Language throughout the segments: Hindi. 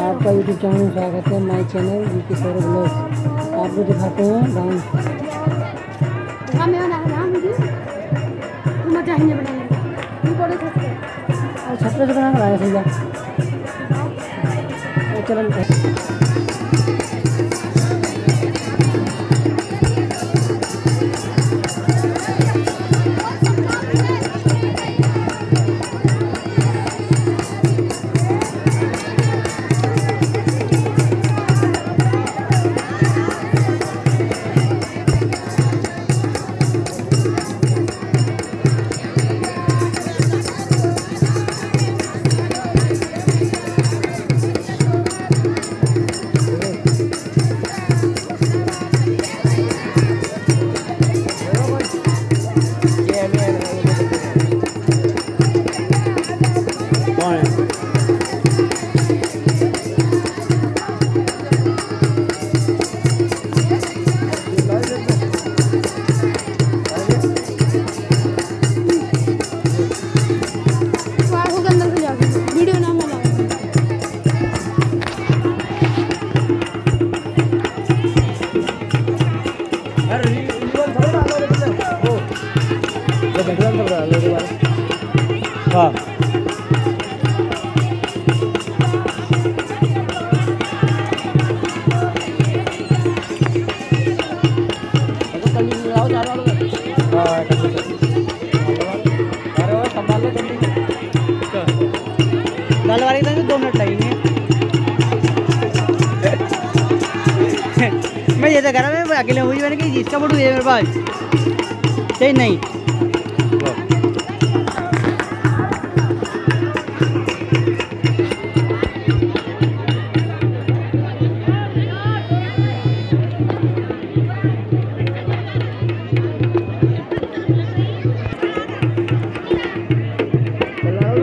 आपका यूट्यूब चैनल में स्वागत है माय चैनल जी के सौरभ ब्लॉग्स आपको दिखाते हैं डांस। और छत्र से बना सही भैया दो मिनट लगेंगे मैं ये तो कह रहा मैं अकेले हुई मैंने कि इसका फ़ोटो है मेरे पास। सही नहीं।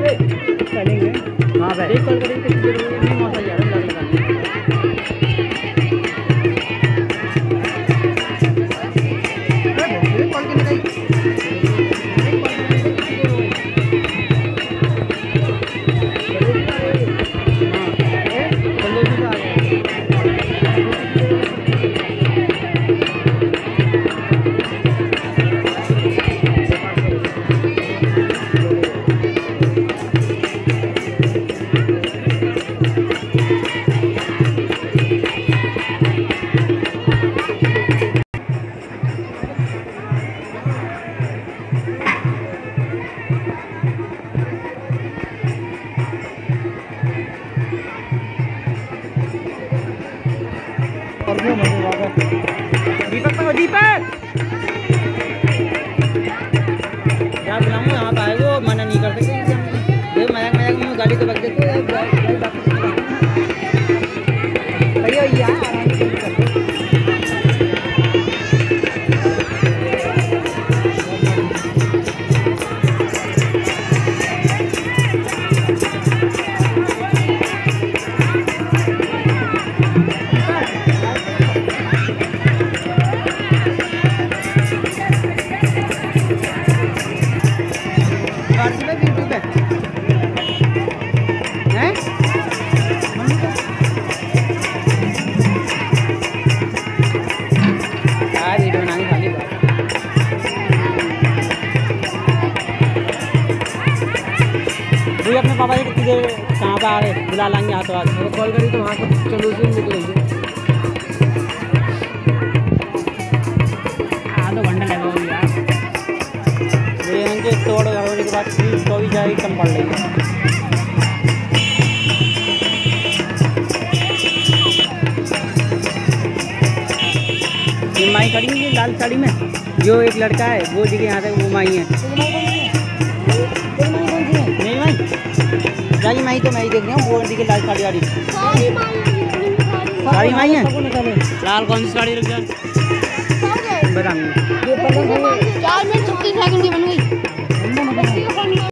चलेंगे। हाँ भाई। कॉल करेंगे दीपक पे दीपक। क्या यहाँ पे आए वो मना नहीं कर सकते मज़ाक मज़ाक में गाड़ी तो बग देते अपने पापा कितनी देर कहाँ पे आ रहे बुला लाएँगे हाथ हाथ कॉल करी तो वहाँ से चलो उसी निकलेंगे आधो घंटा माई खड़ी हुई है लाल साड़ी में। जो एक लड़का है वो दिखे यहाँ तक वो माई है। मेरी माई? जाली माई तो मैं ही देख रही हूँ वो दिखे लाल साड़ी वाली। साड़ी माई है? लाल कौन सी साड़ी रख जाए बता